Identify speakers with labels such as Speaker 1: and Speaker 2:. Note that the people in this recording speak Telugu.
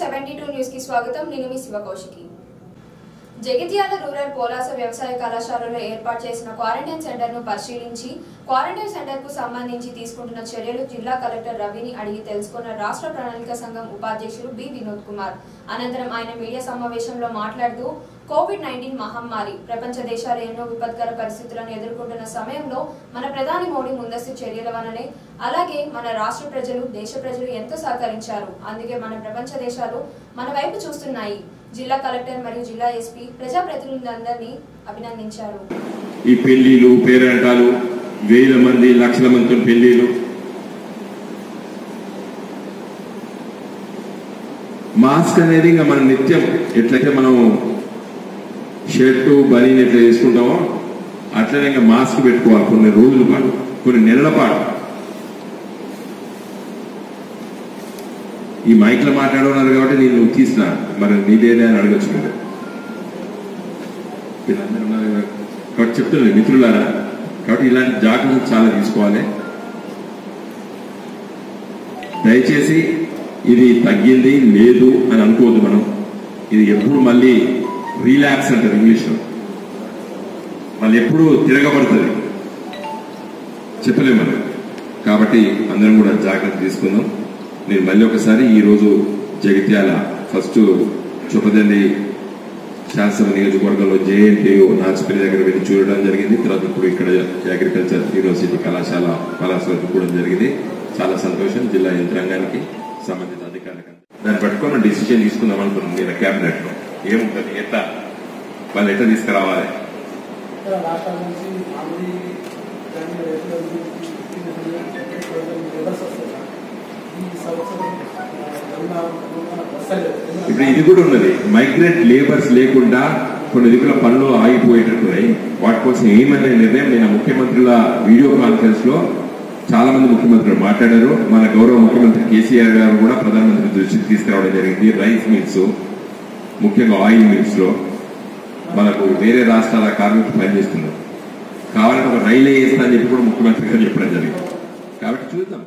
Speaker 1: సెవెంటీ టూ న్యూస్కి స్వాగతం. నేను మీ శివకౌశికి. జగిత్యాల రూరల్ పోలాస వ్యవసాయ కళాశాలలో ఏర్పాటు చేసిన క్వారంటైన్ సెంటర్ను పరిశీలించి క్వారంటైన్ సెంటర్కు సంబంధించి తీసుకుంటున్న చర్యలు జిల్లా కలెక్టర్ రవిని అడిగి తెలుసుకున్న రాష్ట్ర ప్రణాళిక సంఘం ఉపాధ్యక్షులు బి వినోద్ కుమార్ అనంతరం ఆయన మీడియా సమావేశంలో మాట్లాడుతూ కోవిడ్ నైన్టీన్ మహమ్మారి ప్రపంచ దేశాలు ఎన్నో విపత్కర పరిస్థితులను ఎదుర్కొంటున్న సమయంలో మన ప్రధాని మోడీ ముందస్తు చర్యల వలనే అలాగే మన రాష్ట్ర ప్రజలు దేశ ప్రజలు ఎంతో సహకరించారు. అందుకే మన ప్రపంచ దేశాలు మన వైపు చూస్తున్నాయి. జిల్లా కలెక్టర్ మరియు జిల్లా ఎస్పీ ప్రజాప్రతినిధులందరినీ అభినందించారు.
Speaker 2: ఈ పెళ్ళిలు పేరంటాలు వేల మంది లక్షల మంది పెళ్ళిలు మాస్క్ అనేది ఇంకా మన నిత్యం ఎట్లయితే మనం షర్టు బనీని ఎట్లా చేసుకుంటామో అట్లనే ఇంకా మాస్క్ పెట్టుకోవాలి కొన్ని రోజుల పాటు కొన్ని నెలల పాటు. ఈ మైక్లో మాట్లాడున్నారు కాబట్టి నేను తీసిన మరి నీదేదే అని అడగచ్చు మీరు వీళ్ళందరూ ఉన్నారు కాబట్టి చెప్తున్నాను మిత్రులారా కాబట్టి ఇలాంటి జాగ్రత్తలు చాలా తీసుకోవాలి. దయచేసి ఇది తగ్గింది లేదు అని అనుకోవద్దు మనం. ఇది ఎప్పుడు మళ్ళీ రీలాక్స్ అంటారు ఇంగ్లీష్లో. వాళ్ళు ఎప్పుడు తిరగబడుతుంది చెప్పలేము మనం. కాబట్టి అందరం కూడా జాగ్రత్త తీసుకుందాం. నేను మళ్ళీ ఒకసారి ఈరోజు జగిత్యాల ఫస్ట్ చుప్పదండి శాసన నియోజకవర్గంలో జేఎన్టీయు నాచుపల్లి దగ్గర వెళ్ళి చూడడం జరిగింది. తర్వాత ఇప్పుడు ఇక్కడ అగ్రికల్చర్ యూనివర్సిటీ కళాశాల కళాశాల కూడా జరిగింది. చాలా సంతోషం జిల్లా యంత్రాంగానికి సంబంధిత అధికారులకు దాన్ని పట్టుకొని డిసిషన్ తీసుకుందాం అనుకున్నాం. నేను కేబినెట్ ఏముంటది ఎట్లా వాళ్ళు ఎట్లా తీసుకురావాలి? ఇప్పుడు ఇది కూడా ఉన్నది. మైగ్రెంట్ లేబర్స్ లేకుండా కొన్ని దిక్కుల పనులు ఆగిపోయేటట్టున్నాయి. వాటి కోసం ఏమనే నిర్ణయం నేను ముఖ్యమంత్రుల వీడియో కాన్ఫరెన్స్లో చాలా మంది ముఖ్యమంత్రులు మాట్లాడారు. మన గౌరవ ముఖ్యమంత్రి కేసీఆర్ గారు కూడా ప్రధానమంత్రి దృష్టికి తీసుకురావడం జరిగింది. రైస్ మిల్స్ ముఖ్యంగా ఆయిల్ మిల్స్లో మనకు వేరే రాష్ట్రాల కార్మికులు పనిచేస్తున్నారు. కావాలంటే ఒక రైలే వేస్తా అని చెప్పి కూడా ముఖ్యమంత్రి గారు చెప్పడం జరిగింది. కాబట్టి చూద్దాం.